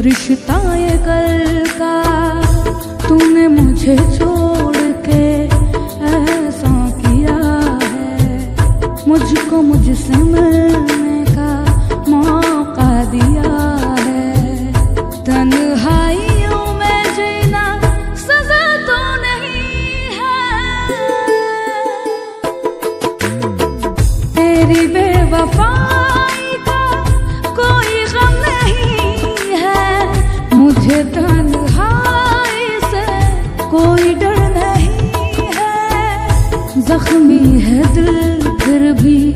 रिश्ता ये कल का तूने मुझे छोड़ के ऐसा किया है। मुझको मुझसे मिलने का मौका दिया है। तन्हाइयों में जीना सजा तो नहीं है। तेरी बेवफाई मुझे तन्हाई से कोई डर नहीं है। जख्मी है दिल फिर भी।